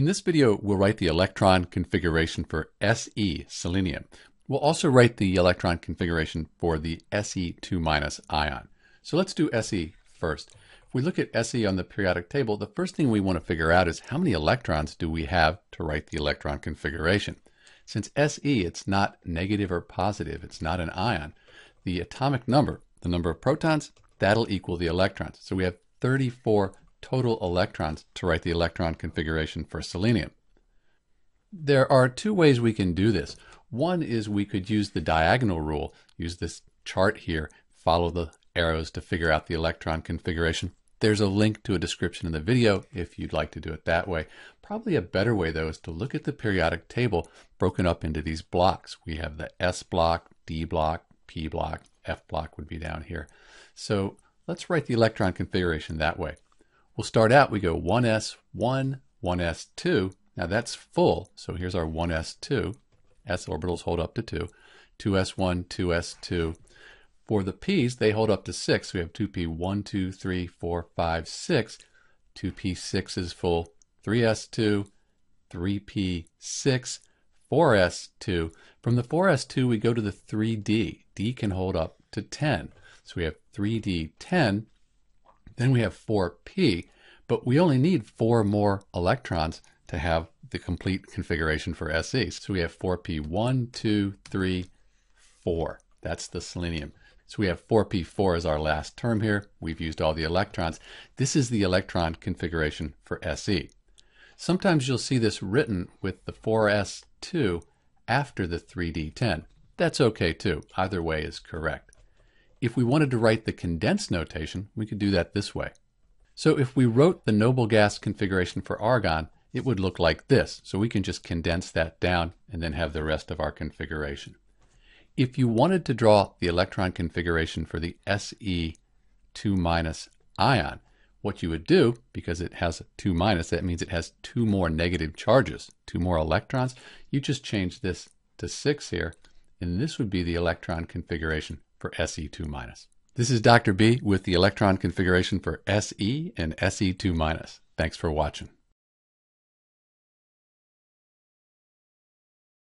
In this video, we'll write the electron configuration for Se, selenium. We'll also write the electron configuration for the Se2- ion. So let's do Se first. If we look at Se on the periodic table, the first thing we want to figure out is how many electrons do we have to write the electron configuration. Since Se, it's not negative or positive, it's not an ion. The atomic number, the number of protons, that'll equal the electrons. So we have 34 total electrons to write the electron configuration for selenium. There are two ways we can do this. One is we could use the diagonal rule, use this chart here, follow the arrows to figure out the electron configuration. There's a link to a description in the video if you'd like to do it that way. Probably a better way though is to look at the periodic table broken up into these blocks. We have the S block, D block, P block, F block would be down here. So let's write the electron configuration that way. We'll start out, we go 1s1, 1s2. Now that's full, so here's our 1s2. s orbitals hold up to 2. 2s1, 2s2. For the p's, they hold up to 6. So we have 2p, 1, 2, 3, 4, 5, 6. 2p6 is full. 3s2, 3p6, 4s2. From the 4s2, we go to the 3d. d can hold up to 10. So we have 3d10 then we have 4p, but we only need four more electrons to have the complete configuration for Se. So we have 4p, 1, 2, 3, 4. That's the selenium. So we have 4p4 as our last term here. We've used all the electrons. This is the electron configuration for Se. Sometimes you'll see this written with the 4s2 after the 3d10. That's okay too. Either way is correct. If we wanted to write the condensed notation, we could do that this way. So if we wrote the noble gas configuration for argon, it would look like this. So we can just condense that down and then have the rest of our configuration. If you wanted to draw the electron configuration for the Se2 minus ion, what you would do, because it has a 2 minus, that means it has two more negative charges, two more electrons. You just change this to 6 here, and this would be the electron configuration for Se2-. This is Dr. B with the electron configuration for Se and Se2-. Thanks for watching.